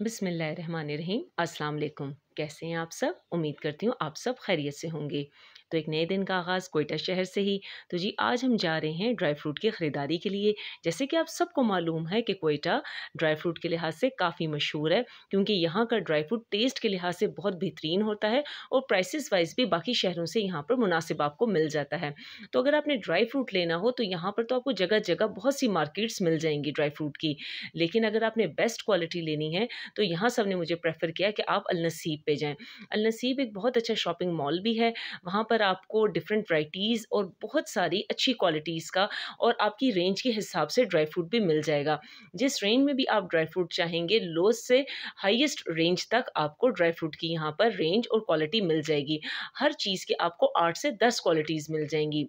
बिसमीम अस्सलाम वालेकुम। कैसे हैं आप सब? उम्मीद करती हूँ आप सब खैरियत से होंगे। तो एक नए दिन का आगाज़ कोयटा शहर से ही। तो जी, आज हम जा रहे हैं ड्राई फ्रूट की ख़रीदारी के लिए। जैसे कि आप सबको मालूम है कि कोयटा ड्राई फ्रूट के लिहाज से काफ़ी मशहूर है, क्योंकि यहाँ का ड्राई फ्रूट टेस्ट के लिहाज से बहुत बेहतरीन होता है और प्राइसेस वाइज भी बाकी शहरों से यहाँ पर मुनासिब आपको मिल जाता है। तो अगर आपने ड्राई फ्रूट लेना हो तो यहाँ पर तो आपको जगह जगह बहुत सी मार्केट्स मिल जाएँगी ड्राई फ्रूट की। लेकिन अगर आपने बेस्ट क्वालिटी लेनी है तो यहाँ सबने मुझे प्रेफर किया कि आप अलनसीब पे जाएँ। अलनसीब एक बहुत अच्छा शॉपिंग मॉल भी है, वहाँ पर आपको डिफरेंट वराइटीज़ और बहुत सारी अच्छी क्वालिटीज़ का और आपकी रेंज के हिसाब से ड्राई फ्रूट भी मिल जाएगा। जिस रेंज में भी आप ड्राई फ्रूट चाहेंगे लो से हाईएस्ट रेंज तक आपको ड्राई फ्रूट की यहाँ पर रेंज और क्वालिटी मिल जाएगी। हर चीज़ की आपको आठ से दस क्वालिटीज़ मिल जाएँगी।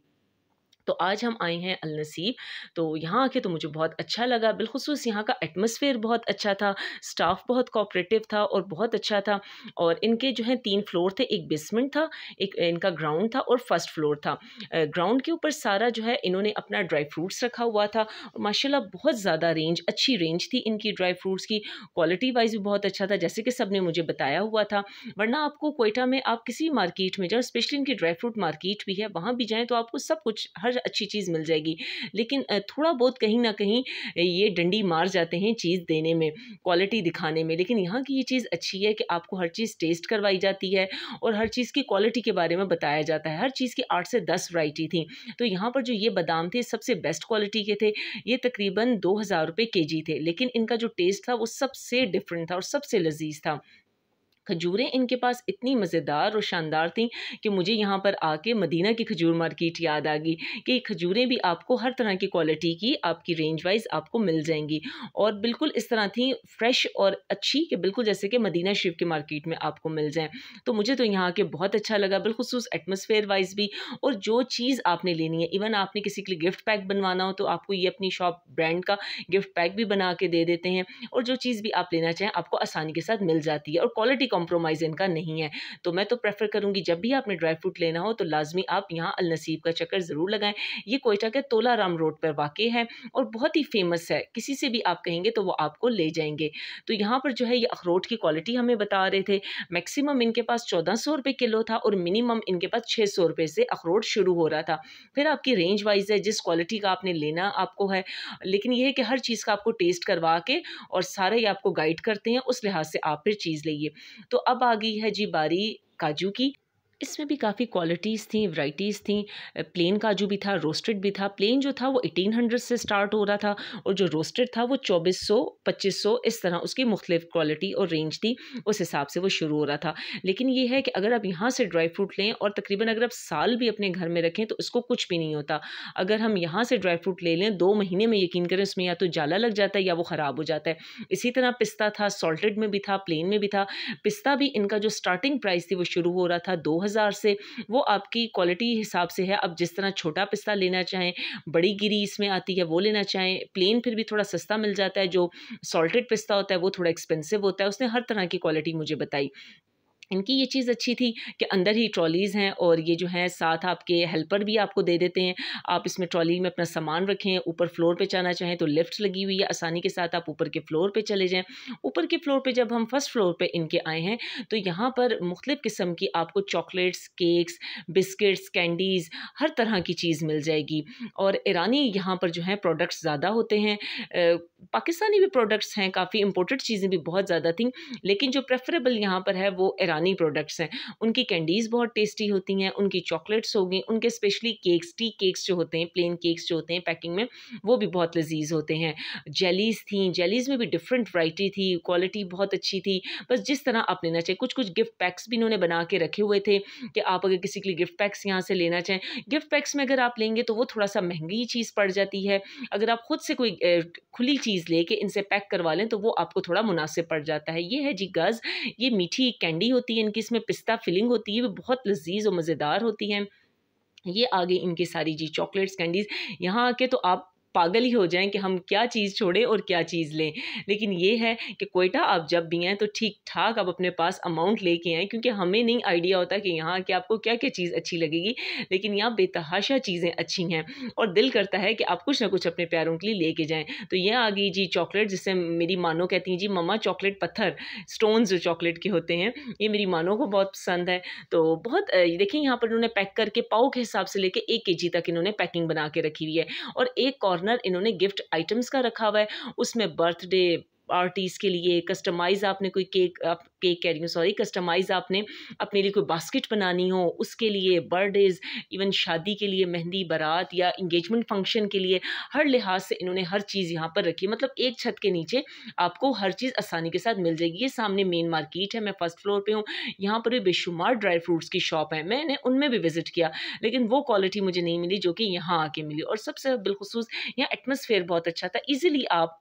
तो आज हम आए हैं अल नसीब तो यहाँ आके तो मुझे बहुत अच्छा लगा, बिलखसूस यहाँ का एटमोसफेयर बहुत अच्छा था स्टाफ बहुत कोऑपरेटिव था और बहुत अच्छा था और इनके जो है तीन फ्लोर थे, एक बेसमेंट था, एक इनका ग्राउंड था और फ़र्स्ट फ्लोर था। ग्राउंड के ऊपर सारा जो है इन्होंने अपना ड्राई फ्रूट्स रखा हुआ था और माशाल्लाह बहुत ज़्यादा रेंज अच्छी रेंज थी इनकी ड्राई फ्रूट्स की। क्वालिटी वाइज भी बहुत अच्छा था, जैसे कि सबने मुझे बताया हुआ था। वरना आपको कोयटा में आप किसी मार्केट में जाओ स्पेशली इनकी ड्राई फ्रूट मार्केट भी है, वहाँ भी जाएँ तो आपको सब कुछ, हर अच्छी चीज़ मिल जाएगी। लेकिन थोड़ा बहुत कहीं ना कहीं ये डंडी मार जाते हैं चीज़ देने में, क्वालिटी दिखाने में। लेकिन यहाँ की ये चीज़ अच्छी है कि आपको हर चीज़ टेस्ट करवाई जाती है और हर चीज़ की क्वालिटी के बारे में बताया जाता है। हर चीज़ की आठ से दस वराइटी थी। तो यहाँ पर जो ये बादाम थे, सबसे बेस्ट क्वालिटी के थे। ये तकरीबन दो हज़ार रुपये के जी थे। लेकिन इनका जो टेस्ट था, वो सबसे डिफरेंट था और सबसे लजीज था। खजूरें इनके पास इतनी मज़ेदार और शानदार थी कि मुझे यहाँ पर आके मदीना की खजूर मार्केट याद आ गई कि खजूरें भी आपको हर तरह की क्वालिटी की, आपकी रेंज वाइज आपको मिल जाएँगी। और बिल्कुल इस तरह थी फ्रेश और अच्छी कि बिल्कुल जैसे कि मदीना शरीफ की मार्केट में आपको मिल जाए। तो मुझे तो यहाँ के बहुत अच्छा लगा बिलखसूस एटमोसफेयर वाइज भी। और जो चीज़ आपने लेनी है इवन आपने किसी के लिए गिफ्ट पैक बनवाना हो तो आपको ये अपनी शॉप ब्रांड का गिफ्ट पैक भी बना के दे देते हैं। और जो चीज़ भी आप लेना चाहें, आपको आसानी के साथ मिल जाती है। और क्वालिटी कॉम्प्रोमाइज़ इनका नहीं है। तो मैं तो प्रेफर करूँगी जब भी आपने ड्राई फ्रूट लेना हो तो लाजमी आप यहाँ अलनसीब का चक्कर ज़रूर लगाएँ। ये कोयटा के तोला राम रोड पर वाक़ है और बहुत ही फ़ेमस है। किसी से भी आप कहेंगे तो वो आपको ले जाएँगे। तो यहाँ पर जो है ये अखरोट की क्वालिटी हमें बता रहे थे। मैक्सिमम इनके पास चौदह सौ रुपये किलो था और मिनिमम इनके पास छः सौ रुपये से अखरोट शुरू हो रहा था। फिर आपकी रेंज वाइज है, जिस क्वालिटी का आपने लेना आपको है। लेकिन यह है कि हर चीज़ का आपको टेस्ट करवा के और सारे ही आपको गाइड करते हैं, उस लिहाज से आप फिर चीज़ लेइए। तो अब आ गई है जी बारी काजू की। इसमें भी काफ़ी क्वालिटीज़ थी वैरायटीज़ थी। प्लेन काजू भी था रोस्टेड भी था। प्लेन जो था, वो एटीन हंड्रेड से स्टार्ट हो रहा था और जो रोस्टेड था, वो चौबीस सौ, पच्चीस सौ, इस तरह उसकी मुख्तलिफ़ क्वालिटी और रेंज थी। उस हिसाब से वो शुरू हो रहा था। लेकिन ये है कि अगर आप यहाँ से ड्राई फ्रूट लें और तकरीबन अगर आप साल भी अपने घर में रखें तो इसको कुछ भी नहीं होता। अगर हम यहाँ से ड्राई फ्रूट ले लें, दो महीने में यकीन करें, उसमें या तो जाला लग जाता है या वो ख़राब हो जाता है। इसी तरह पिस्ता था सॉल्टेड में भी था प्लेन में भी था। पिस्ता भी इनका जो स्टार्टिंग प्राइस थी, वो शुरू हो रहा था दो हज़ार से, वो आपकी क्वालिटी हिसाब से है। अब जिस तरह छोटा पिस्ता लेना चाहें, बड़ी गिरी इसमें आती है, वो लेना चाहें प्लेन फिर भी थोड़ा सस्ता मिल जाता है। जो सॉल्टेड पिस्ता होता है, वो थोड़ा एक्सपेंसिव होता है। उसने हर तरह की क्वालिटी मुझे बताई। इनकी ये चीज़ अच्छी थी कि अंदर ही ट्रॉलीज़ हैं और ये जो है साथ आपके हेल्पर भी आपको दे देते हैं। आप इसमें ट्रॉली में अपना सामान रखें, ऊपर फ्लोर पे जाना चाहें तो लिफ्ट लगी हुई है, आसानी के साथ आप ऊपर के फ्लोर पे चले जाएँ। ऊपर के फ्लोर पे जब हम फ़र्स्ट फ्लोर पे इनके आए हैं तो यहाँ पर मुख्तलिफ़ किस्म की आपको चॉकलेट्स, केक्स, बिस्किट्स, कैंडीज़ हर तरह की चीज़ मिल जाएगी और ईरानी यहाँ पर जो है प्रोडक्ट्स ज़्यादा होते हैं। पाकिस्तानी भी प्रोडक्ट्स हैं, काफ़ी इम्पोर्टेड चीज़ें भी बहुत ज़्यादा थी, लेकिन जो प्रेफरेबल यहाँ पर है वो ईरानी ईरानी प्रोडक्ट्स हैं। उनकी कैंडीज़ बहुत टेस्टी होती हैं, उनकी चॉकलेट्स हो गई उनके स्पेशली केक्स टी केक्स जो होते हैं प्लेन केक्स जो होते हैं पैकिंग में, वो भी बहुत लजीज होते हैं। जेलीज़ थी जेलीज़ में भी डिफरेंट वराइटी थी क्वालिटी बहुत अच्छी थी। बस जिस तरह आप लेना चाहिए कुछ कुछ गिफ्ट पैक्स भी इन्होंने बना के रखे हुए थे कि आप अगर किसी के लिए गिफ्ट पैक्स यहाँ से लेना चाहें गिफ्ट पैक्स में अगर आप लेंगे तो वो थोड़ा सा महँगी चीज़ पड़ जाती है। अगर आप खुद से कोई खुली चीज़ लेके इनसे पैक करवा लें तो वो आपको थोड़ा मुनासिब पड़ जाता है। ये है जी गज़ ये मीठी कैंडी होती है, इनकी इसमें पिस्ता फिलिंग होती है वो बहुत लजीज और मज़ेदार होती है। ये आगे इनकी सारी जी, चॉकलेट्स, कैंडीज़, यहाँ आके तो आप पागल ही हो जाएँ कि हम क्या चीज़ छोड़ें और क्या चीज़ लें। लेकिन ये है कि कोयटा आप जब भी हैं तो ठीक ठाक आप अपने पास अमाउंट लेके आएँ, क्योंकि हमें नहीं आइडिया होता कि यहाँ कि आपको क्या क्या चीज़ अच्छी लगेगी, लेकिन यहाँ बेतहाशा चीज़ें अच्छी हैं और दिल करता है कि आप कुछ ना कुछ अपने प्यारों के लिए लेके जाएँ। तो यह आ गई जी चॉकलेट जिससे मेरी मानो कहती हैं, जी मम्मा, चॉकलेट पत्थर स्टोन जो चॉकलेट के होते हैं, ये मेरी मानो को बहुत पसंद है। तो बहुत देखिए यहाँ पर उन्होंने पैक करके पाओ के हिसाब से लेके एक के तक इन्होंने पैकिंग बना के रखी हुई है। और एक कॉर्नर इन्होंने गिफ्ट आइटम्स का रखा हुआ है। उसमें बर्थडे पार्टीज़ के लिए कस्टमाइज़ आपने कोई केक आप केक कह रही हूँ सॉरी कस्टमाइज़ आपने अपने लिए कोई बास्केट बनानी हो, उसके लिए बर्थडेज़ इवन शादी के लिए मेहंदी, बारात या इंगेजमेंट फ़ंक्शन के लिए हर लिहाज से इन्होंने हर चीज़ यहाँ पर रखी मतलब एक छत के नीचे आपको हर चीज़ आसानी के साथ मिल जाएगी। ये सामने मेन मार्केट है, मैं फ़र्स्ट फ्लोर पर हूँ। यहाँ पर भी बेशुमार ड्राई फ्रूट्स की शॉप है। मैंने उनमें भी विज़िट किया, लेकिन वो क्वालिटी मुझे नहीं मिली जो कि यहाँ आके मिली। और सबसे बिलखसूस, यहाँ एटमोसफेयर बहुत अच्छा था। ईजिली आप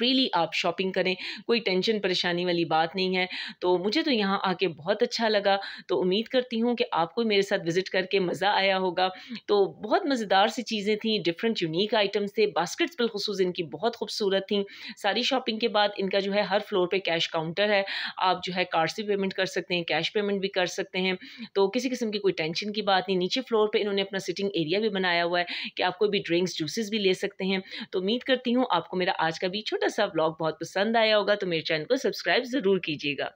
फ्रीली आप शॉपिंग करें, कोई टेंशन परेशानी वाली बात नहीं है। तो मुझे तो यहाँ आके बहुत अच्छा लगा। तो उम्मीद करती हूँ कि आपको मेरे साथ विज़िट करके मज़ा आया होगा। तो बहुत मज़ेदार सी चीज़ें थी डिफरेंट यूनिक आइटम्स थे। बास्केट्स बिलखसूस इनकी बहुत खूबसूरत थी। सारी शॉपिंग के बाद इनका जो है हर फ्लोर पर कैश काउंटर है। आप जो है कार्ड से पेमेंट कर सकते हैं कैश पेमेंट भी कर सकते हैं। तो किसी किस्म की कोई टेंशन की बात नहीं। नीचे फ्लोर पर इन्होंने अपना सिटिंग एरिया भी बनाया हुआ है कि आप कोई भी ड्रिंक्स जूसेस भी ले सकते हैं। तो उम्मीद करती हूँ आपको मेरा आज का भी छोटा सा ब्लॉग बहुत पसंद आया होगा तो मेरे चैनल को सब्सक्राइब ज़रूर कीजिएगा।